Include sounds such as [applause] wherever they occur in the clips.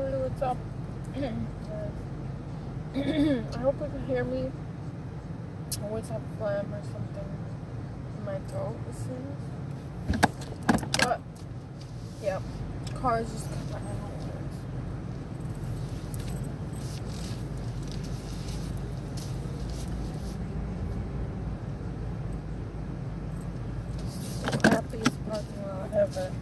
Hey, what's up? [clears throat] I hope you can hear me. I always have phlegm or something in my throat, it seems. But, yeah, cars just come out. Happiest parking lot ever.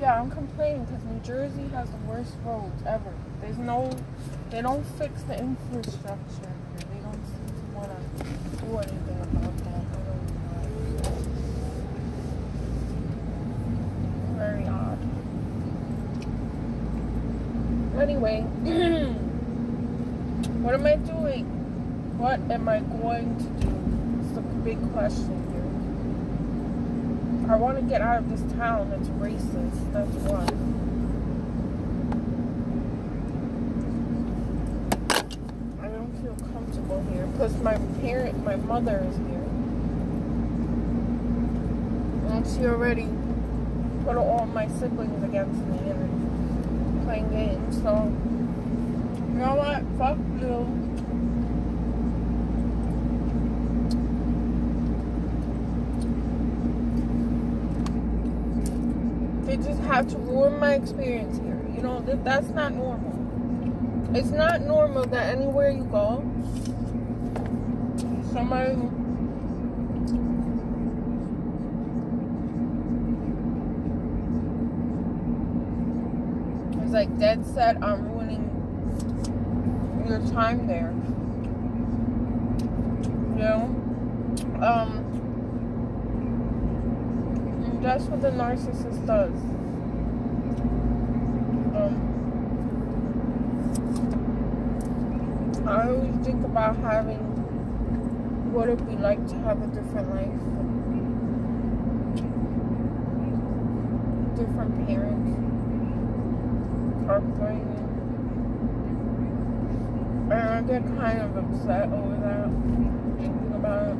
yeah, I'm complaining because New Jersey has the worst roads ever. There's no, they don't fix the infrastructure. They don't seem to want to do anything about that. Very odd. Anyway, [clears throat] what am I doing? What am I going to do? It's the big question here. I want to get out of this town that's racist. That's what. I don't feel comfortable here. Plus, my parent, my mother is here. And she already put all my siblings against me and playing games. So, you know what? Fuck you. They just have to ruin my experience here. You know, that that's not normal. It's not normal that anywhere you go, somebody is like dead set on ruining your time there. You know? Um that's what the narcissist does. Um I always think about having what it'd be like to have a different life. Different parents. Upbringing. And I get kind of upset over that. Thinking about it.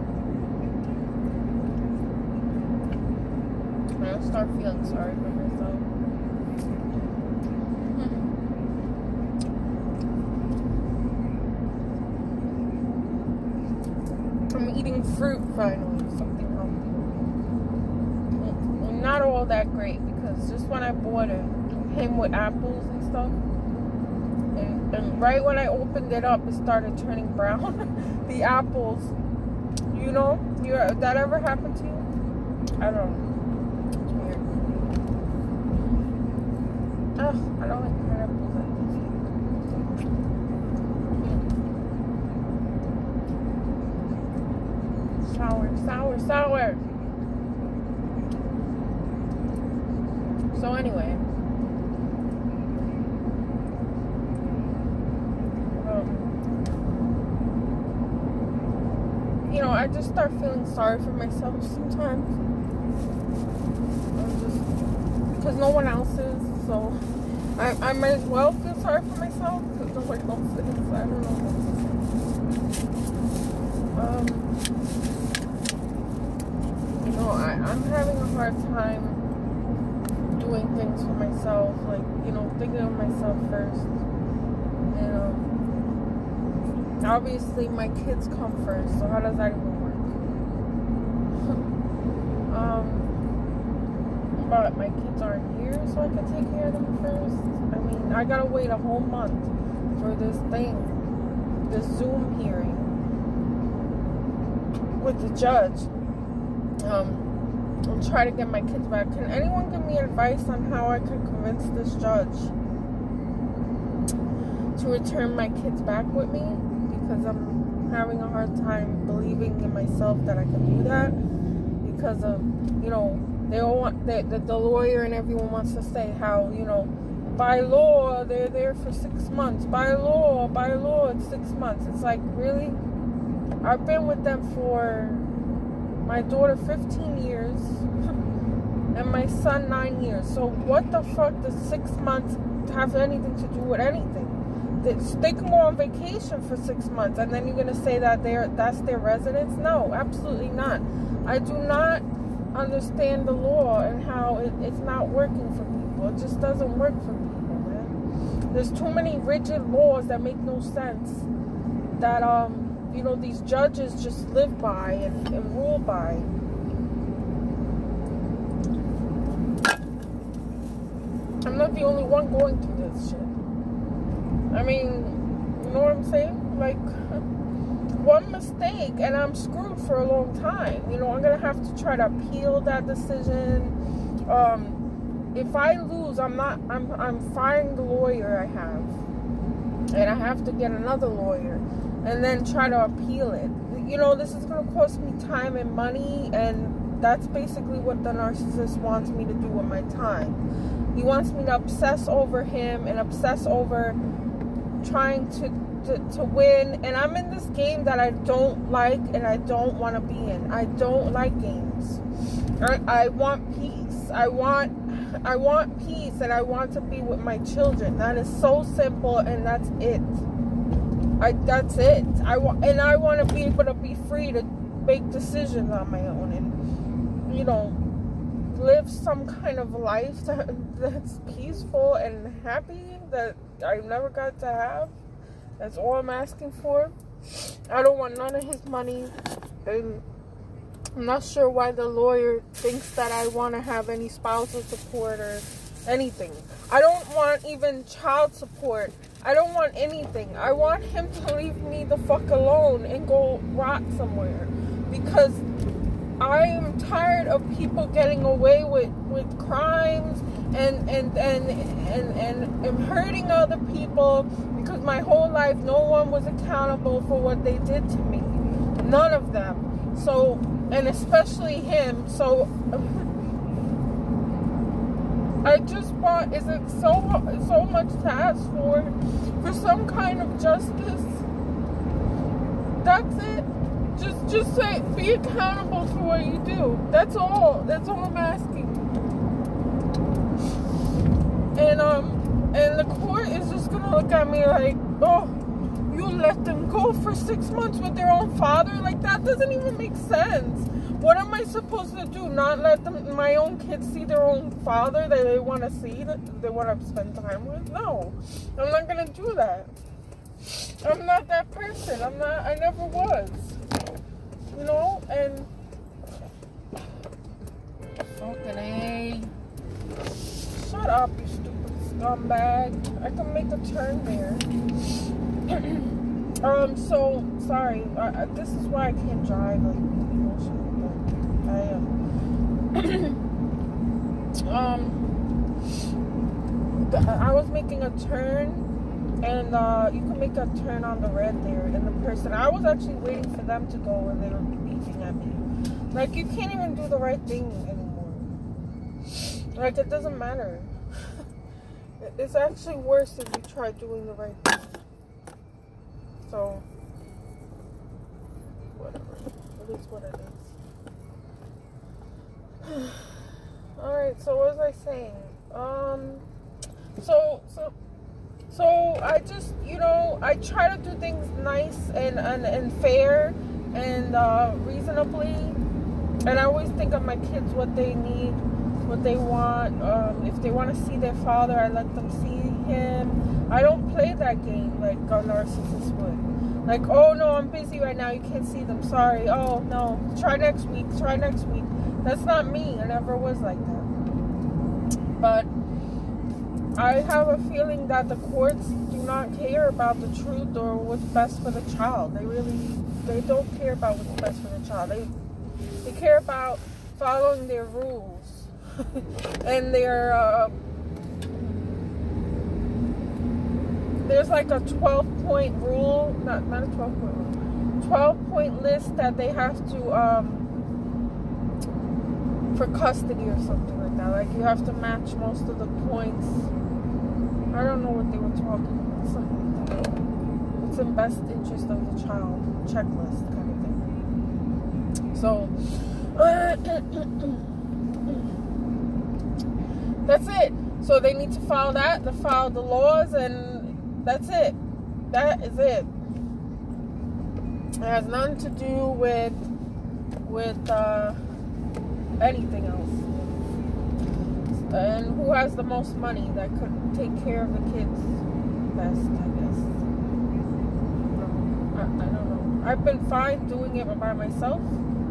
And I start feeling sorry for myself. I'm eating fruit finally, something healthy. And not all that because just when I bought it, came with apples and stuff. And, and right when I opened it up, it started turning brown. [laughs] the apples, you know, you that ever happened to you? I don't know. Ugh, I don't like pineapples like this. Sour, sour, sour. So anyway. You know, I just start feeling sorry for myself sometimes. I'm just because no one else is, so I, I might as well feel sorry for myself because no one else is. I don't know. Um, you know, I, I'm having a hard time things for myself, like, you know, thinking of myself first. You know, obviously my kids come first, so how does that even work? [laughs] um, but my kids aren't here, so I can take care of them first. I mean, I gotta wait a whole month for this thing, this Zoom hearing with the judge um, and try to get my kids back. Can anyone give me advice on how I can convince this judge to return my kids back with me? Because I'm having a hard time believing in myself that I can do that. Because of, you know, they all want, they, the, the lawyer and everyone wants to say how, you know, by law, they're there for six months. By law, by law, it's six months. It's like, really? I've been with them for my daughter 15 years and my son 9 years. So what the fuck does 6 months have anything to do with anything? They, can go on vacation for 6 months and then you're going to say that they're that's their residence? No, absolutely not. I do not understand the law and how it, it's not working for people. people. It just doesn't work for people, man. There's too many rigid laws that make no sense. That um, you know, these judges just live by and, and rule by. I'm not the only one going through this shit. I mean, you know what I'm saying? Like [laughs] one mistake and I'm screwed for a long time. You know, I'm gonna have to try to appeal that decision. Um, if I lose, I'm not. I'm I'm firing the lawyer I have, and I have to get another lawyer, and then try to appeal it. You know, this is gonna cost me time and money, and that's basically what the narcissist wants me to do with my time. He wants me to obsess over him and obsess over trying to to, to win and i'm in this game that i don't like and i don't want to be in. I don't like games. I, I want peace. I want i want peace and i want to be with my children. That is so simple and that's it i that's it i want and i want to be able to be free to make decisions on my own and you know live some kind of life [laughs] that, that's peaceful and happy that i never got to have that's all I'm asking for. I don't want none of his money. And I'm not sure why the lawyer thinks that I want to have any spousal support or anything. I don't want even child support. I don't want anything. I want him to leave me the fuck alone and go rot somewhere. Because I am tired of people getting away with, with crimes and and, and and and and hurting other people because my whole life no one was accountable for what they did to me. None of them. So, and especially him. So, I just want, is it so, so much to ask for, for some kind of justice? That's it. Just, just say, be accountable for what you do. That's all. That's all I'm asking. And, um, and the court is just gonna look at me like, oh, you let them go for six months with their own father? Like that doesn't even make sense. What am I supposed to do? Not let them, my own kids see their own father that they want to see, that they want to spend time with? No, I'm not gonna do that. I'm not that person. I'm not. I never was. You know, and fucking a. Shut up, you stupid scumbag. I can make a turn there. [clears throat] um, so, sorry. I, I, this is why I can't drive like I am. um, [clears throat] I was making a turn and uh, you can make a turn on the red there and the person i was actually waiting for them to go and they were beeping at me like you can't even do the right thing anymore like it doesn't matter [laughs] it's actually worse if you try doing the right thing. So, whatever. It is what it is. [sighs] Alright, so what was I saying? Um, so, so, so I just, you know, I try to do things nice and, and, and fair and uh, reasonably. And I always think of my kids, what they need what they want. Um, if they want to see their father, I let them see him. I don't play that game like a narcissist would. Like, oh no, I'm busy right now. You can't see them. Sorry. Oh no, try next week. Try next week. That's not me. I never was like that. But I have a feeling that the courts do not care about the truth or what's best for the child. They really, they don't care about what's best for the child. They, they care about following their rules [laughs] and they're uh, there's like a 12 point rule not not a 12 point rule 12 point list that they have to um, for custody or something like that like you have to match most of the points i don't know what they were talking about something like that it's in best interest of the child checklist kind of thing so [coughs] That's it. So they need to file that, to file the laws, and that's it. That is it. It has nothing to do with with uh, anything else. and who has the most money that could take care of the kids best, I guess. I, I don't know. I've been fine doing it by myself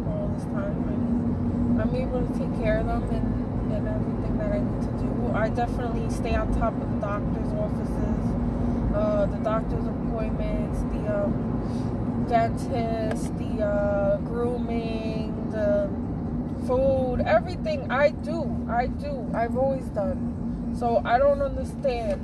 all this time. and I'm able to take care of them and, and everything that I need to do. I definitely stay on top of the doctor's offices, uh, the doctor's appointments, the um, dentist, the uh, grooming, the food, everything I do. I do. I've always done. So I don't understand.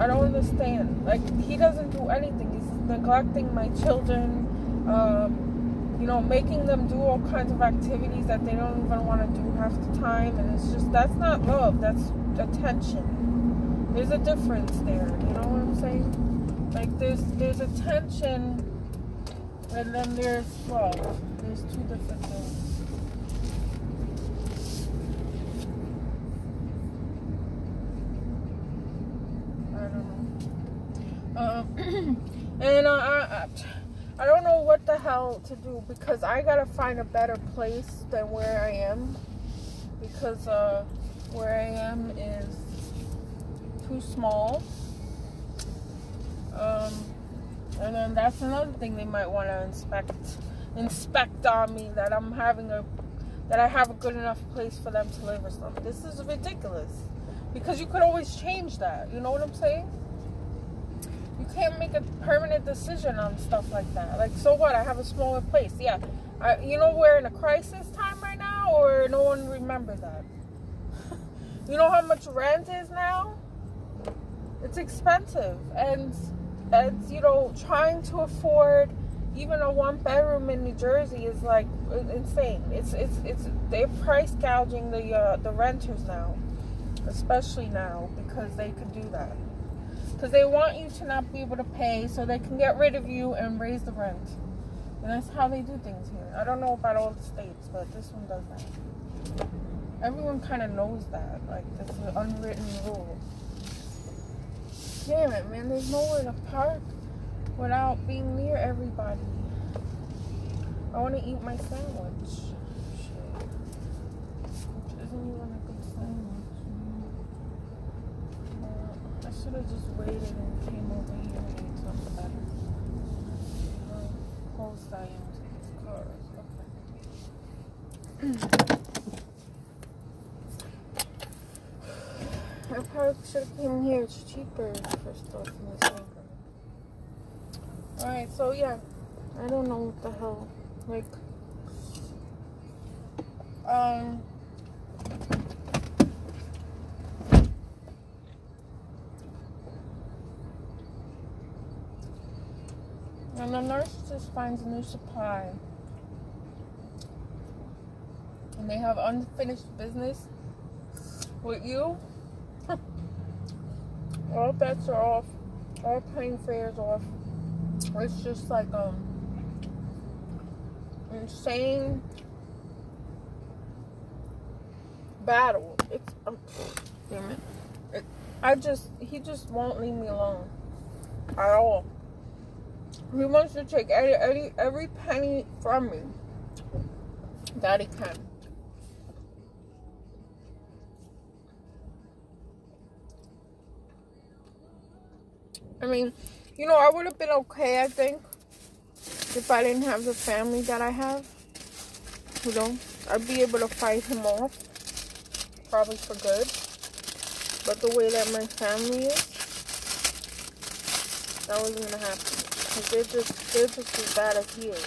I don't understand. Like he doesn't do anything. He's neglecting my children. Um, you know, making them do all kinds of activities that they don't even want to do half the time, and it's just that's not love. That's attention. There's a difference there. You know what I'm saying? Like there's there's attention, and then there's love. There's two different things. And I, I don't know what the hell to do because I gotta find a better place than where I am because uh, where I am is too small. Um, and then that's another thing they might want to inspect inspect on me that I'm having a that I have a good enough place for them to live or something. This is ridiculous because you could always change that. You know what I'm saying? You can't make a permanent decision on stuff like that. Like, so what? I have a smaller place. Yeah. I, you know, we're in a crisis time right now, or no one remembers that. [laughs] you know how much rent is now? It's expensive. And, it's, you know, trying to afford even a one bedroom in New Jersey is like insane. It's, it's, it's, they're price gouging the, uh, the renters now. Especially now, because they could do that because they want you to not be able to pay so they can get rid of you and raise the rent. And that's how they do things here. I don't know about all the states, but this one does that. Everyone kind of knows that. Like, it's an unwritten rule. Damn it, man. There's nowhere to park without being near everybody. I want to eat my sandwich. Shit. Which isn't even a good sandwich. I should have just waited and came over here and ate something better. Um, these cars. Okay. I probably should have came here. It's cheaper for stuff in this neighborhood. Alright, so yeah. I don't know what the hell. Like, um, And finds a new supply. And they have unfinished business with you. [laughs] all bets are off. All plane fares off. It's just like um insane battle. It's um, damn it. it. I just he just won't leave me alone at all. He wants to take every, every, every penny from me that he can. I mean, you know, I would have been okay, I think, if I didn't have the family that I have. You know, I'd be able to fight him off, probably for good. But the way that my family is, that wasn't to happen. Because they're just, they're just as bad as he is.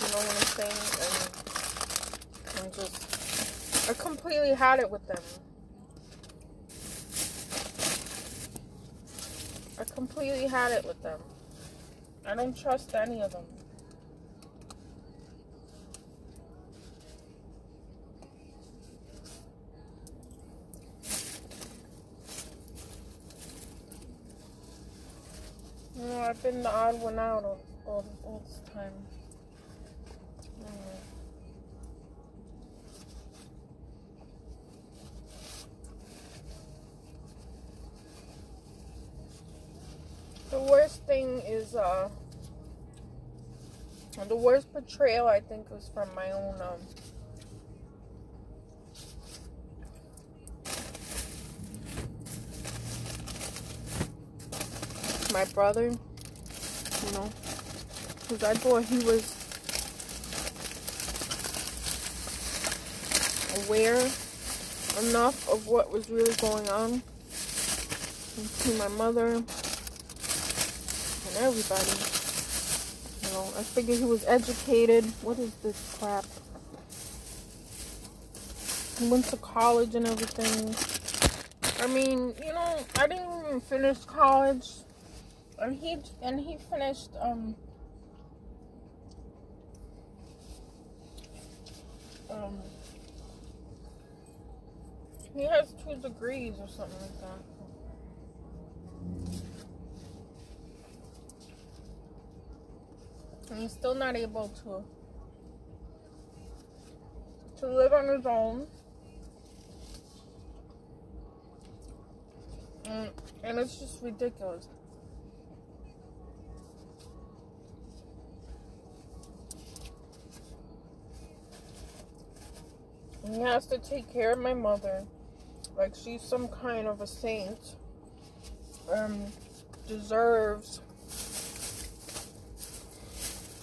You know what I'm saying? And I'm just, I completely had it with them. I completely had it with them. I don't trust any of them. I've been the odd one out all, all, all this time. The worst thing is, uh, the worst portrayal I think was from my own, um, my brother know, because I thought he was aware enough of what was really going on to my mother and everybody. You know, I figured he was educated. What is this crap? He went to college and everything. I mean, you know, I didn't even finish college. And he and he finished um um he has two degrees or something like that. And he's still not able to to live on his own. And, and it's just ridiculous. He has to take care of my mother. Like she's some kind of a saint. Um deserves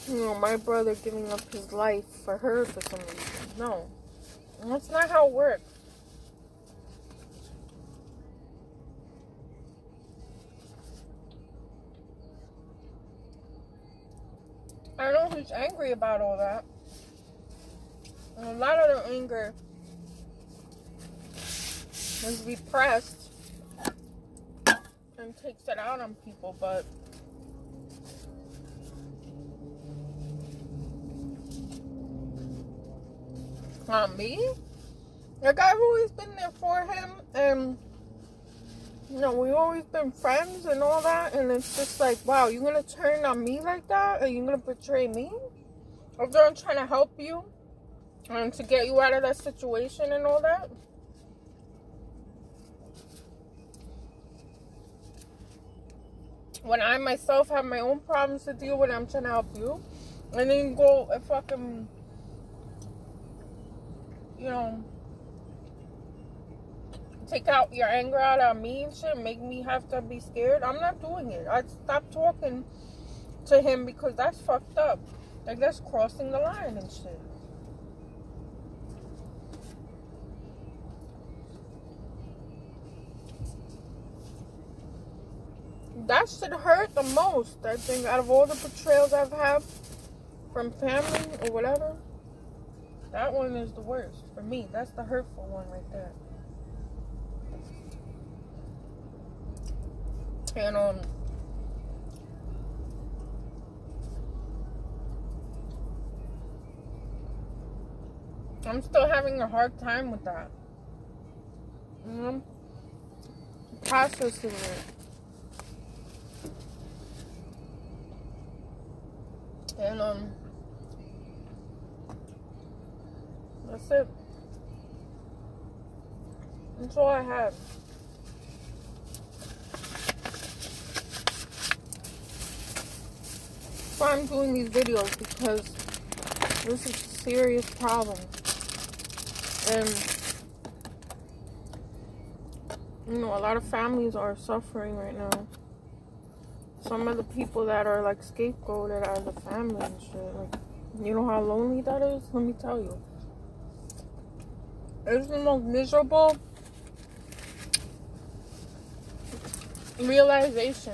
you know my brother giving up his life for her for some reason. No. That's not how it works. I don't know who's angry about all that. And a lot of the anger is repressed and takes it out on people, but on me, like I've always been there for him, and you know we've always been friends and all that, and it's just like, wow, you're gonna turn on me like that, Are you're gonna betray me? I'm trying to help you and to get you out of that situation and all that. when I myself have my own problems to deal with, I'm trying to help you. And then go and fucking, you know, take out your anger out on me and shit, make me have to be scared. I'm not doing it. I stopped talking to him because that's fucked up. Like, that's crossing the line and shit. That should hurt the most. I think out of all the betrayals I've had from family or whatever, that one is the worst for me. That's the hurtful one right there. And um I'm still having a hard time with that. Mm-hmm. Processing it. And um that's it. That's all I have. Why I'm doing these videos because this is a serious problem. And you know, a lot of families are suffering right now some of the people that are like scapegoated are the family and shit. Like, you know how lonely that is? Let me tell you. It's the most miserable realization.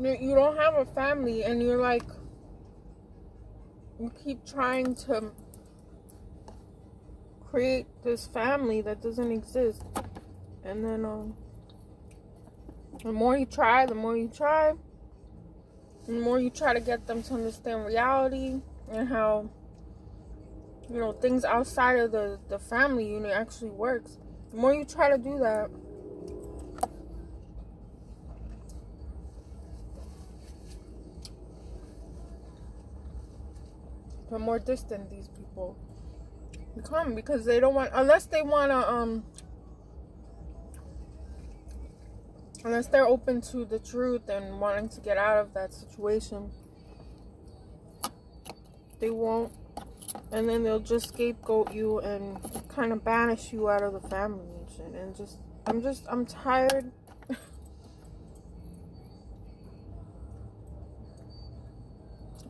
You don't have a family and you're like, you keep trying to create this family that doesn't exist. And then um the more you try, the more you try, the more you try to get them to understand reality and how you know things outside of the, the family unit actually works. The more you try to do that, the more distant these people become because they don't want unless they want to um unless they're open to the truth and wanting to get out of that situation they won't and then they'll just scapegoat you and kind of banish you out of the family and just I'm just I'm tired [laughs]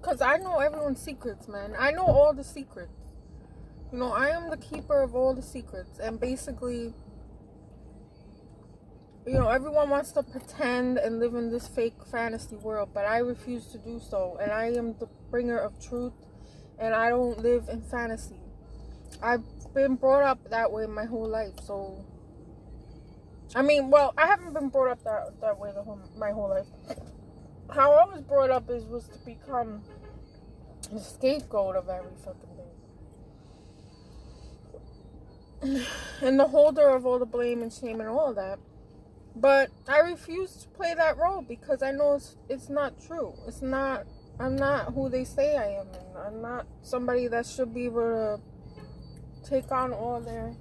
Cause I know everyone's secrets, man. I know all the secrets. You know, I am the keeper of all the secrets. And basically, you know, everyone wants to pretend and live in this fake fantasy world, but I refuse to do so. And I am the bringer of truth, and I don't live in fantasy. I've been brought up that way my whole life, so. I mean, well, I haven't been brought up that that way the whole my whole life. How I was brought up is was to become the scapegoat of every fucking thing. [sighs] And the holder of all the blame and shame and all of that. But I refuse to play that role because I know it's, it's not true. It's not, I'm not who they say I am. And I'm not somebody that should be able to take on all their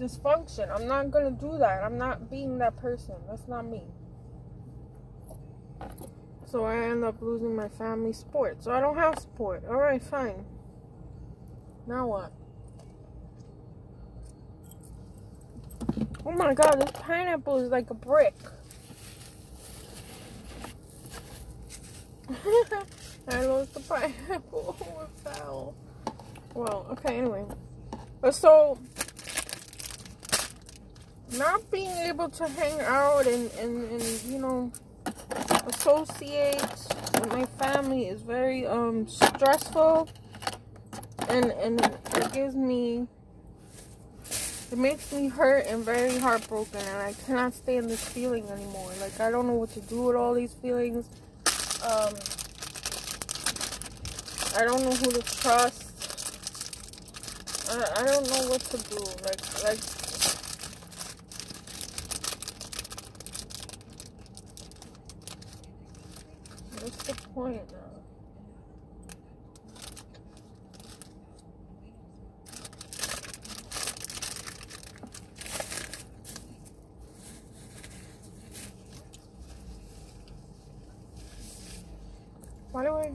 dysfunction. I'm not going to do that. I'm not being that person. That's not me. So I end up losing my family support. So I don't have support. Alright, fine. Now what? Oh my god, this pineapple is like a brick. [laughs] I lost the pineapple. [laughs] it fell. Well, okay, anyway. But so, not being able to hang out and, and, and you know, associate with my family is very um stressful and and it gives me it makes me hurt and very heartbroken and I cannot stand this feeling anymore. Like I don't know what to do with all these feelings. Um I don't know who to trust. I, I don't know what to do. Like like What's the point now? Why do I?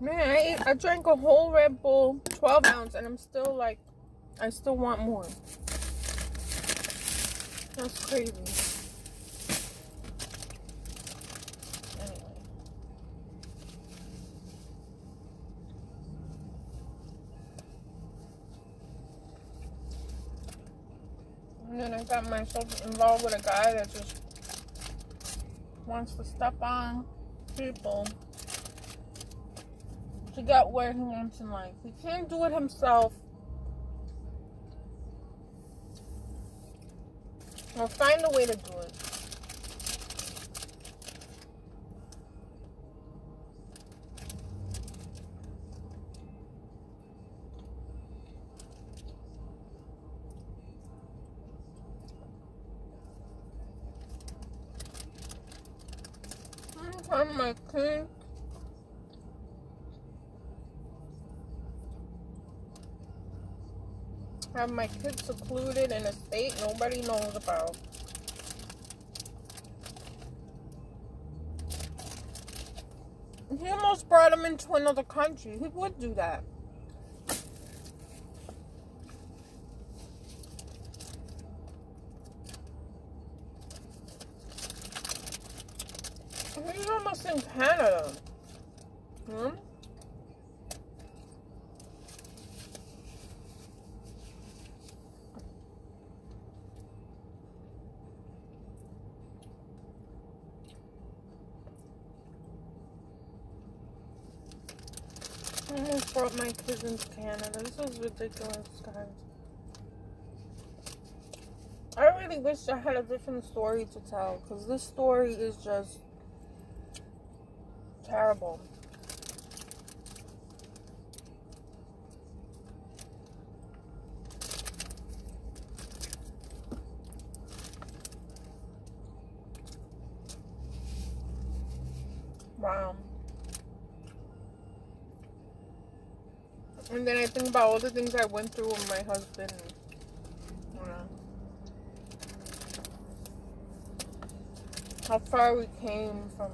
Man, I ate, I drank a whole Red Bull, 12 ounce, and I'm still like, I still want more. That's crazy. And then I got myself involved with a guy that just wants to step on people to get where he wants in life. He can't do it himself. Or find a way to do it. I'm my kid. Have my kids secluded in a state nobody knows about. He almost brought him into another country. He would do that. He's almost in Canada. Hmm? I almost kids into Canada. This is ridiculous, guys. I really wish I had a different story to tell because this story is just terrible. Wow. And then I think about all the things I went through with my husband. How far we came from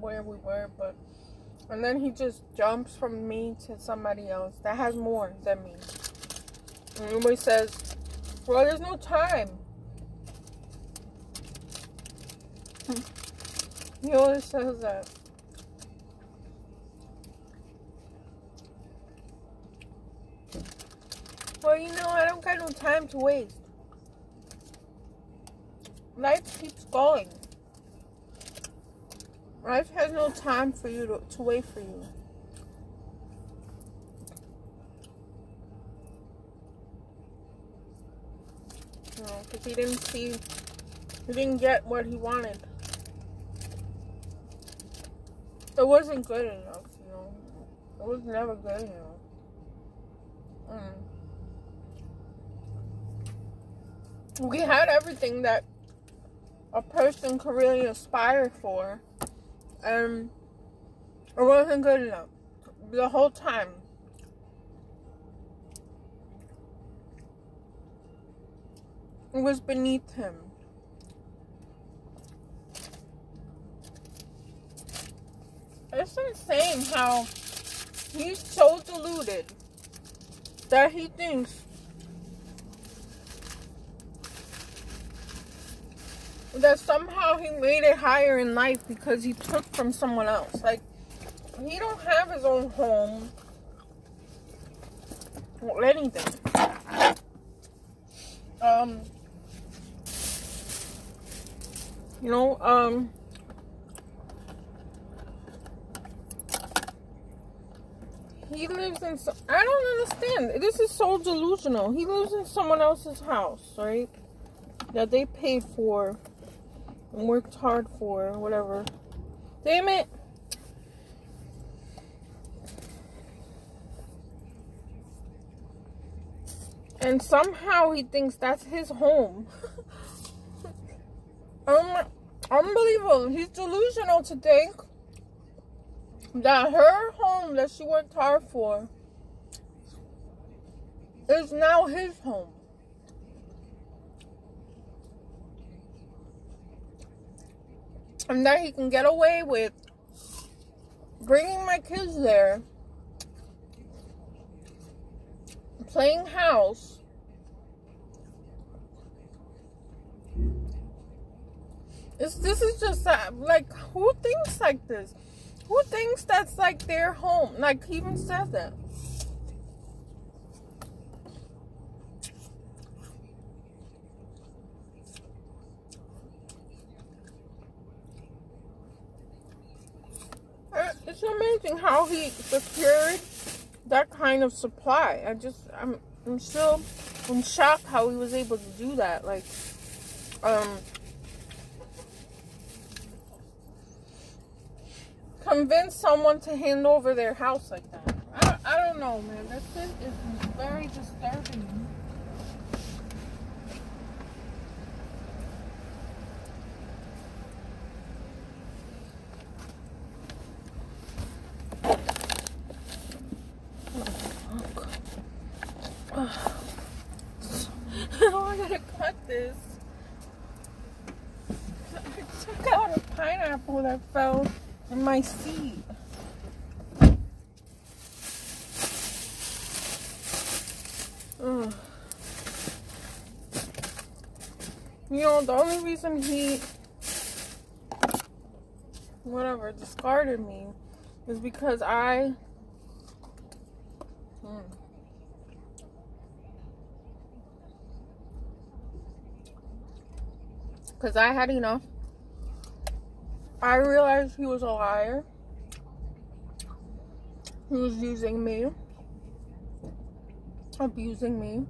where we were, but and then he just jumps from me to somebody else that has more than me. And everybody says, "Well, there's no time." He always says that. Well, you know, I don't got no time to waste. Life keeps going. Life has no time for you to, to wait for you. Know, because he didn't see, he didn't get what he wanted. It wasn't good enough, you know. It was never good enough. Mm. We had everything that a person could really aspire for, and it wasn't good enough the whole time. It was beneath him. It's insane how he's so deluded that he thinks that somehow he made it higher in life because he took from someone else. Like he don't have his own home or anything. Um you know, um he lives in so, I don't understand. This is so delusional. He lives in someone else's house, right? That they paid for and worked hard for, whatever. Damn it. And somehow he thinks that's his home. [laughs] um, unbelievable. He's delusional to think that her home that she worked hard for is now his home. And that he can get away with bringing my kids there, playing house, It's, this is just like who thinks like this? Who thinks that's like their home? Like, he even says that. Uh, it's amazing how he secured that kind of supply. I just, I'm, I'm still, I'm shocked how he was able to do that. Like, um, convince someone to hand over their house like that. I, I don't know, man. This is, is very disturbing. [sighs] Oh, I gotta cut this. [laughs] I took out a pineapple that fell my seat. Ugh. You know, the only reason he, whatever, discarded me is because I, because hmm. I had enough. I realized he was a liar. He was using me, abusing me,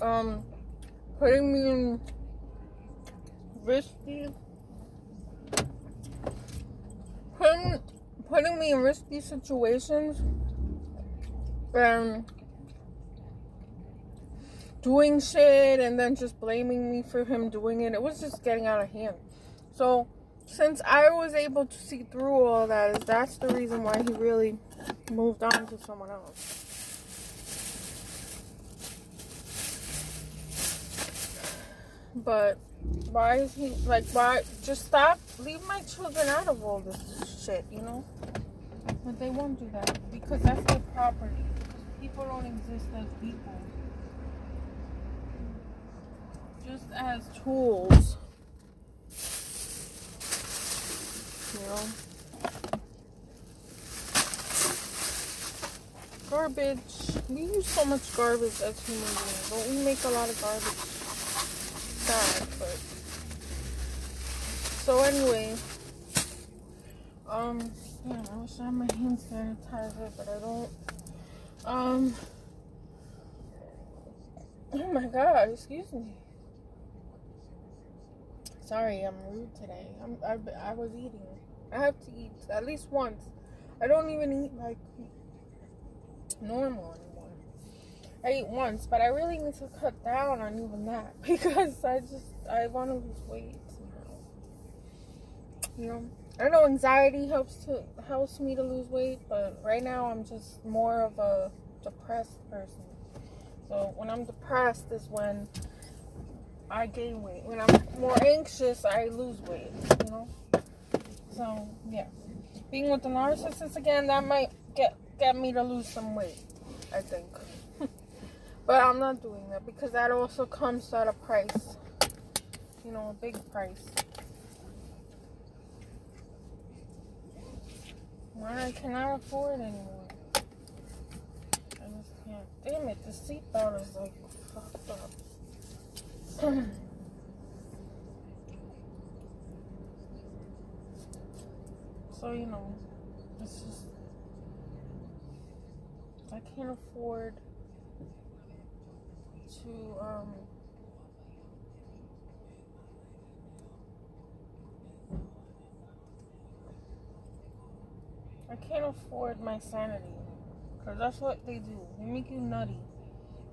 um, putting me in risky, putting, putting me in risky situations, and doing shit, and then just blaming me for him doing it. It was just getting out of hand. So since I was able to see through all that, is that's the reason why he really moved on to someone else. But why is he like why just stop leave my children out of all this shit, you know? But they won't do that because that's their property. People don't exist as people. Just as tools. Garbage. We use so much garbage as human beings. Don't we make a lot of garbage? Sad, but so anyway, um, yeah, I wish I had my hand sanitizer, but I don't. Um, oh my god, excuse me. Sorry, I'm rude today. I'm, I, I was eating. I have to eat at least once. I don't even eat like normal anymore. I eat once, but I really need to cut down on even that [laughs] because I just I want to lose weight. You know, I know anxiety helps to helps me to lose weight, but right now I'm just more of a depressed person. So when I'm depressed is when I gain weight. When I'm more anxious, I lose weight. You know. So yeah, being with the narcissist again, that might get get me to lose some weight. I think. [laughs] but I'm not doing that because that also comes at a price. You know, a big price. One I cannot afford anymore. I just can't. Damn it, the seatbelt is like fucked up. [clears throat] so, you know, it's just. I can't afford to, um, I can't afford my sanity. Because that's what they do. They make you nutty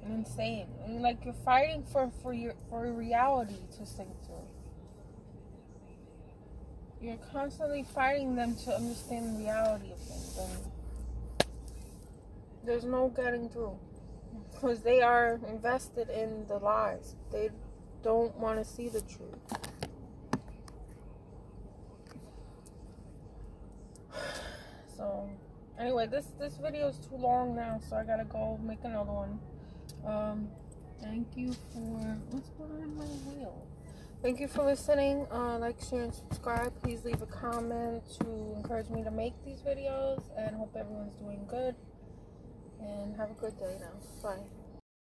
and insane. And like you're fighting for, for your for reality to sink to. You're constantly fighting them to understand the reality of things. And there's no getting through. Because they are invested in the lies. They don't want to see the truth. [sighs] So, anyway, this this video is too long now, so I gotta go make another one. Um, thank you for what's behind my wheel. Thank you for listening. Uh, like, share, and subscribe. Please leave a comment to encourage me to make these videos. And hope everyone's doing good. And have a good day now. Bye.